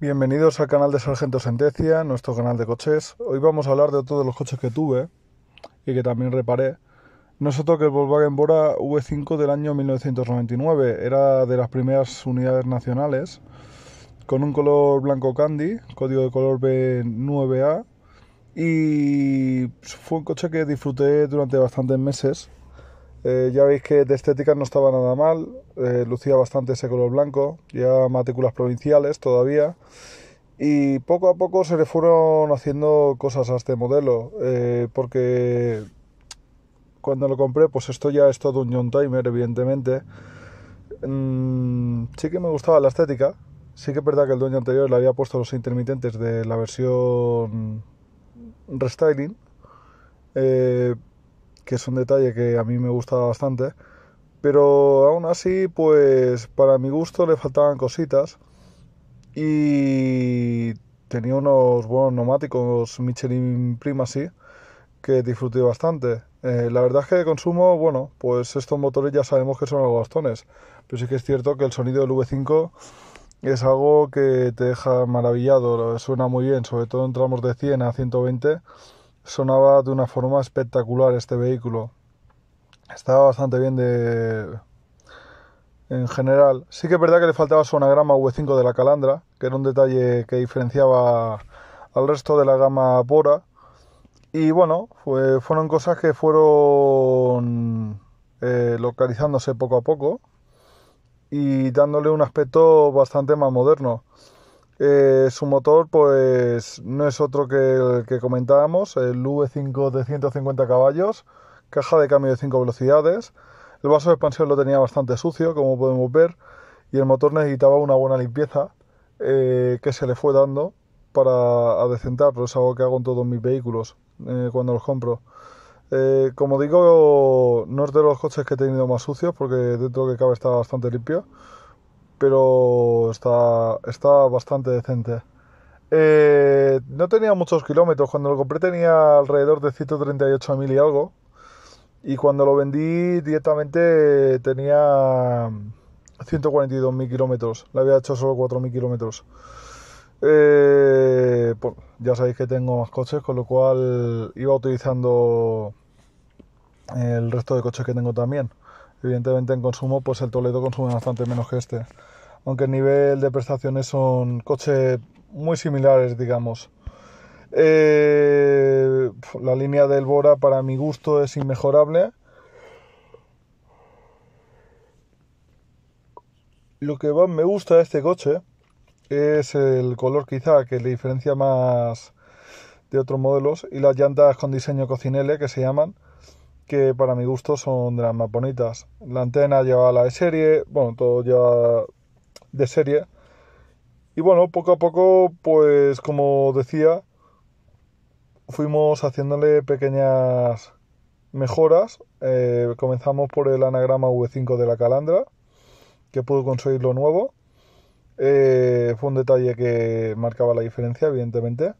Bienvenidos al canal de Sargento Sentencia, nuestro canal de coches. Hoy vamos a hablar de todos los coches que tuve y que también reparé. No es otro que el Volkswagen Bora V5 del año 1999. Era de las primeras unidades nacionales, con un color blanco candy, código de color B9A. Y fue un coche que disfruté durante bastantes meses eh, ya veis que de estética no estaba nada mal, eh, lucía bastante ese color blanco, ya matrículas provinciales todavía. Y poco a poco se le fueron haciendo cosas a este modelo, eh, porque cuando lo compré, pues esto ya es todo un John Timer, evidentemente. Mm, sí que me gustaba la estética, sí que es verdad que el dueño anterior le había puesto los intermitentes de la versión restyling que es un detalle que a mí me gustaba bastante. Pero aún así, pues para mi gusto le faltaban cositas. Y tenía unos buenos neumáticos Michelin Primacy que disfruté bastante. Eh, la verdad es que de consumo, bueno, pues estos motores ya sabemos que son algo bastones. Pero sí que es cierto que el sonido del V5 es algo que te deja maravillado. Suena muy bien, sobre todo en tramos de 100 a 120 sonaba de una forma espectacular este vehículo. Estaba bastante bien de... En general, sí que es verdad que le faltaba su anagrama V5 de la Calandra, que era un detalle que diferenciaba al resto de la gama Bora. Y bueno, fueron cosas que fueron eh, localizándose poco a poco y dándole un aspecto bastante más moderno. Eh, su motor pues no es otro que el que comentábamos, el V5 de 150 caballos, caja de cambio de 5 velocidades. El vaso de expansión lo tenía bastante sucio, como podemos ver, y el motor necesitaba una buena limpieza eh, que se le fue dando para adecentar, pero es algo que hago en todos mis vehículos eh, cuando los compro. como digo, no es de los coches que he tenido más sucios, porque dentro que cabe está bastante limpio pero está, está bastante decente. Eh, no tenía muchos kilómetros, cuando lo compré tenía alrededor de 138.000 y algo. Y cuando lo vendí directamente tenía 142.000 kilómetros. Le había hecho solo 4.000 kilómetros. Eh, ya sabéis que tengo más coches, con lo cual iba utilizando el resto de coches que tengo también. Evidentemente en consumo, pues el Toledo consume bastante menos que este. Aunque el nivel de prestaciones son coches muy similares, digamos. Eh, la línea del Bora para mi gusto es inmejorable. Lo que más me gusta de este coche es el color quizá que le diferencia más de otros modelos y las llantas con diseño cocinele que se llaman que para mi gusto son de las más bonitas. La antena lleva la de serie, bueno, todo lleva de serie. Y bueno, poco a poco, pues como decía, fuimos haciéndole pequeñas mejoras. Eh, comenzamos por el anagrama V5 de la calandra, que pudo conseguir lo nuevo. Eh, fue un detalle que marcaba la diferencia, evidentemente.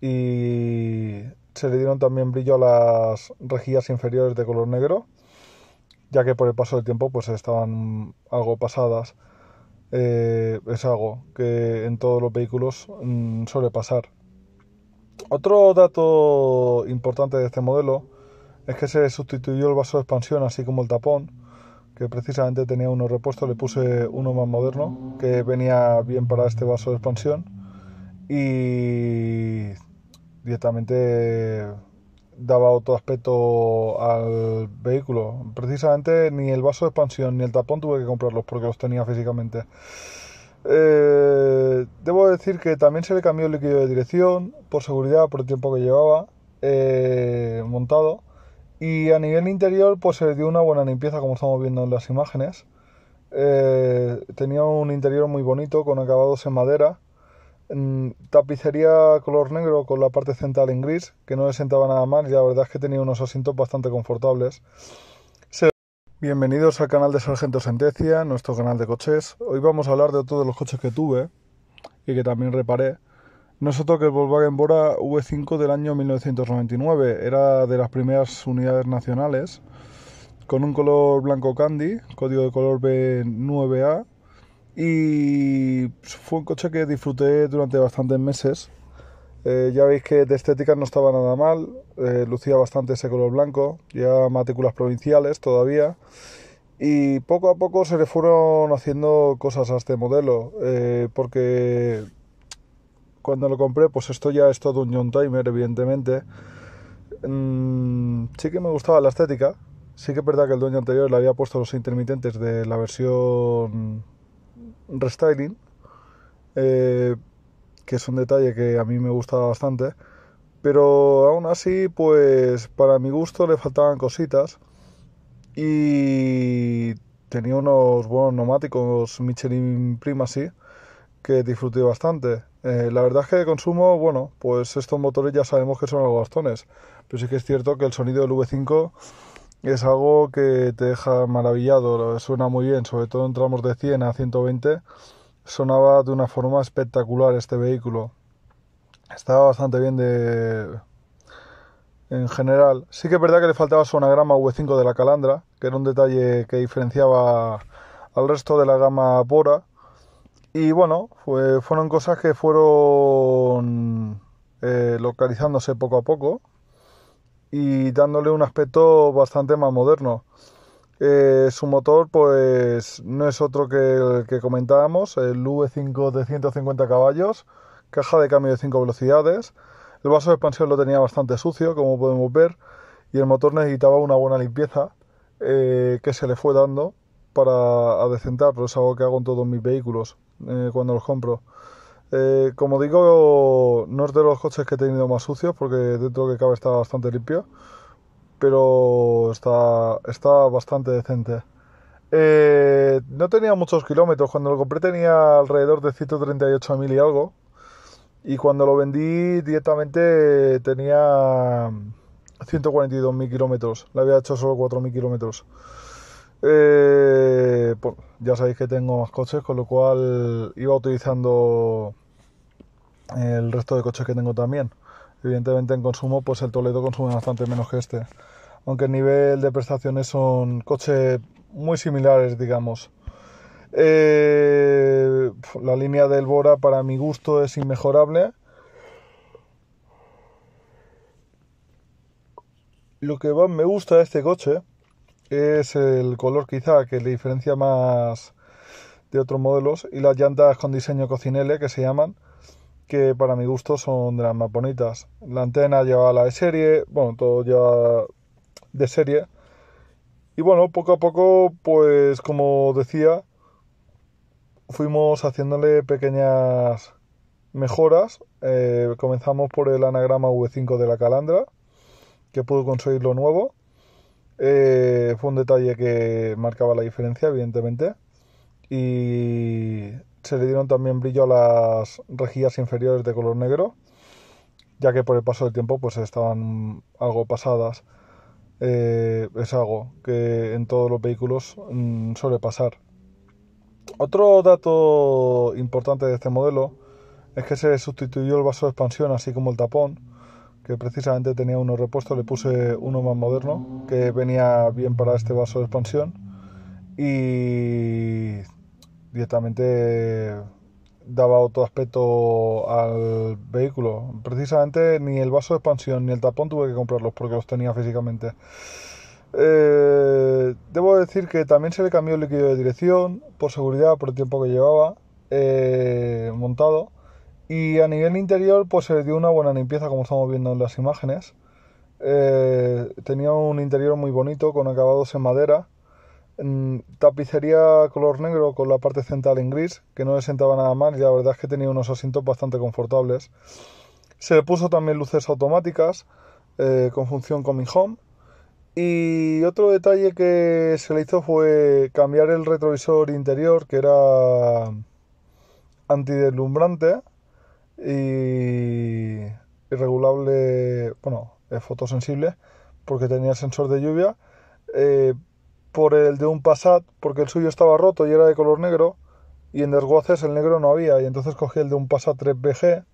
Y se le dieron también brillo a las rejillas inferiores de color negro, ya que por el paso del tiempo pues estaban algo pasadas. Eh, es algo que en todos los vehículos mm, suele pasar. Otro dato importante de este modelo es que se sustituyó el vaso de expansión así como el tapón, que precisamente tenía uno repuesto, le puse uno más moderno que venía bien para este vaso de expansión y directamente daba otro aspecto al vehículo. Precisamente ni el vaso de expansión ni el tapón tuve que comprarlos porque los tenía físicamente. Eh, debo decir que también se le cambió el líquido de dirección por seguridad, por el tiempo que llevaba eh, montado. Y a nivel interior, pues se le dio una buena limpieza, como estamos viendo en las imágenes. Eh, tenía un interior muy bonito, con acabados en madera tapicería color negro con la parte central en gris, que no le sentaba nada mal y la verdad es que tenía unos asientos bastante confortables. Bienvenidos al canal de Sargento Sentencia, nuestro canal de coches. Hoy vamos a hablar de todos los coches que tuve y que también reparé. No es otro que el Volkswagen Bora V5 del año 1999. Era de las primeras unidades nacionales, con un color blanco candy, código de color B9A y fue un coche que disfruté durante bastantes meses. Eh, ya veis que de estética no estaba nada mal, eh, lucía bastante ese color blanco, ya matrículas provinciales todavía. Y poco a poco se le fueron haciendo cosas a este modelo, eh, porque cuando lo compré, pues esto ya es todo un John Timer, evidentemente. Mm, sí que me gustaba la estética, sí que es verdad que el dueño anterior le había puesto los intermitentes de la versión restyling, eh, que es un detalle que a mí me gustaba bastante, pero aún así, pues para mi gusto le faltaban cositas y tenía unos buenos neumáticos Michelin Primacy que disfruté bastante. Eh, la verdad es que de consumo, bueno, pues estos motores ya sabemos que son algo bastones, pero sí que es cierto que el sonido del V5 es algo que te deja maravillado, suena muy bien, sobre todo en tramos de 100 a 120, sonaba de una forma espectacular este vehículo. Estaba bastante bien de... En general, sí que es verdad que le faltaba su anagrama V5 de la Calandra, que era un detalle que diferenciaba al resto de la gama Bora. Y bueno, fueron cosas que fueron eh, localizándose poco a poco y dándole un aspecto bastante más moderno. Eh, su motor pues no es otro que el que comentábamos, el V5 de 150 caballos, caja de cambio de 5 velocidades. El vaso de expansión lo tenía bastante sucio, como podemos ver, y el motor necesitaba una buena limpieza eh, que se le fue dando para adecentar, pero es algo que hago en todos mis vehículos eh, cuando los compro. Eh, como digo, no es de los coches que he tenido más sucios porque dentro que cabe está bastante limpio, pero está, está bastante decente. Eh, no tenía muchos kilómetros, cuando lo compré tenía alrededor de 138.000 y algo, y cuando lo vendí directamente tenía 142.000 kilómetros, le había hecho solo 4.000 kilómetros. Eh, ya sabéis que tengo más coches, con lo cual iba utilizando el resto de coches que tengo también. Evidentemente en consumo, pues el Toledo consume bastante menos que este. Aunque el nivel de prestaciones son coches muy similares, digamos. Eh, la línea del Bora para mi gusto es inmejorable. Lo que más me gusta de este coche es el color quizá que le diferencia más de otros modelos y las llantas con diseño cocinele que se llaman que para mi gusto son de las más bonitas. La antena lleva la de serie, bueno, todo lleva de serie. Y bueno, poco a poco, pues como decía, fuimos haciéndole pequeñas mejoras. Eh, comenzamos por el anagrama V5 de la calandra, que pudo conseguir lo nuevo. Eh, fue un detalle que marcaba la diferencia, evidentemente. Y se le dieron también brillo a las rejillas inferiores de color negro, ya que por el paso del tiempo pues estaban algo pasadas. Eh, es algo que en todos los vehículos mm, suele pasar. Otro dato importante de este modelo es que se sustituyó el vaso de expansión así como el tapón, que precisamente tenía uno repuesto, le puse uno más moderno que venía bien para este vaso de expansión y directamente daba otro aspecto al vehículo. Precisamente ni el vaso de expansión ni el tapón tuve que comprarlos porque los tenía físicamente. Eh, debo decir que también se le cambió el líquido de dirección por seguridad, por el tiempo que llevaba eh, montado. Y a nivel interior, pues se le dio una buena limpieza, como estamos viendo en las imágenes. Eh, tenía un interior muy bonito, con acabados en madera tapicería color negro con la parte central en gris, que no le sentaba nada mal y la verdad es que tenía unos asientos bastante confortables. Se le puso también luces automáticas eh, con función Coming Home. Y otro detalle que se le hizo fue cambiar el retrovisor interior, que era antideslumbrante y regulable, bueno, fotosensible, porque tenía sensor de lluvia. Eh, por el de un Passat, porque el suyo estaba roto y era de color negro, y en desguaces el negro no había, y entonces cogí el de un Passat 3BG,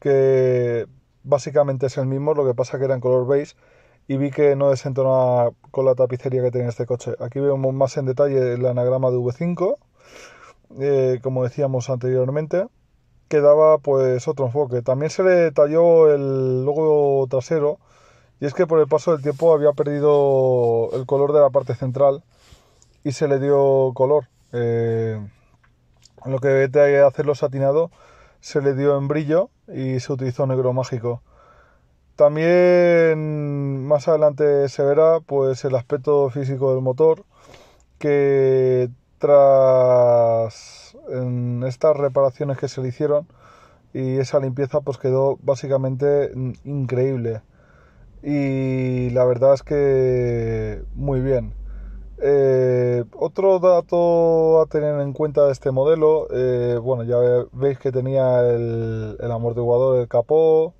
que básicamente es el mismo, lo que pasa que era en color beige, y vi que no desentonaba con la tapicería que tenía este coche. Aquí vemos más en detalle el anagrama de V5, eh, como decíamos anteriormente, que daba pues otro enfoque. También se le talló el logo trasero y es que por el paso del tiempo había perdido el color de la parte central y se le dio color. Eh, lo que de hacerlo satinado se le dio en brillo y se utilizó negro mágico. También más adelante se verá pues el aspecto físico del motor que tras estas reparaciones que se le hicieron y esa limpieza pues quedó básicamente increíble y la verdad es que muy bien eh, otro dato a tener en cuenta de este modelo eh, bueno ya veis que tenía el, el amortiguador el capó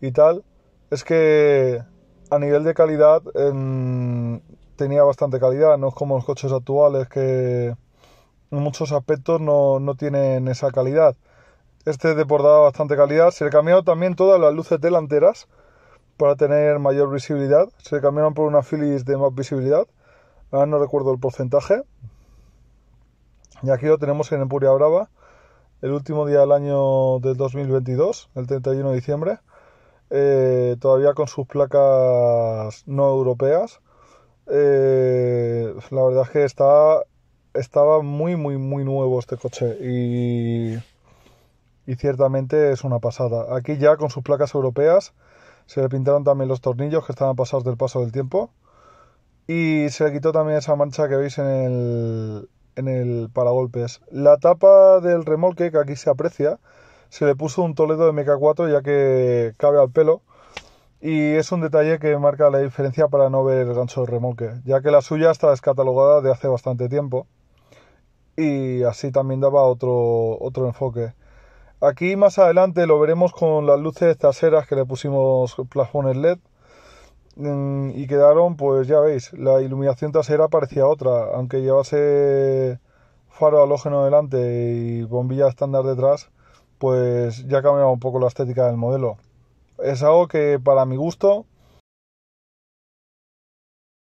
y tal es que a nivel de calidad tenía bastante calidad, no es como los coches actuales que en muchos aspectos no, tienen esa calidad. Este deportaba bastante calidad, se le cambiaron también todas las luces delanteras para tener mayor visibilidad, se cambiaron por una Philips de más visibilidad, ahora no recuerdo el porcentaje. Y aquí lo tenemos en Empuria Brava, el último día del año del 2022, el 31 de diciembre. Eh, todavía con sus placas no europeas. Eh, la verdad es que está, estaba muy, muy, muy nuevo este coche y ciertamente es una pasada. Aquí ya con sus placas europeas se le pintaron también los tornillos que estaban pasados del paso del tiempo y se le quitó también esa mancha que veis en el, en el paragolpes. La tapa del remolque que aquí se aprecia se le puso un Toledo MK4 ya que cabe al pelo y es un detalle que marca la diferencia para no ver el gancho de remolque, ya que la suya está descatalogada de hace bastante tiempo y así también daba otro, otro enfoque. Aquí más adelante lo veremos con las luces traseras que le pusimos plafones LED mm, y quedaron, pues ya veis, la iluminación trasera parecía otra, aunque llevase faro halógeno delante y bombilla estándar detrás, pues ya cambiaba un poco la estética del modelo. Es algo que para mi gusto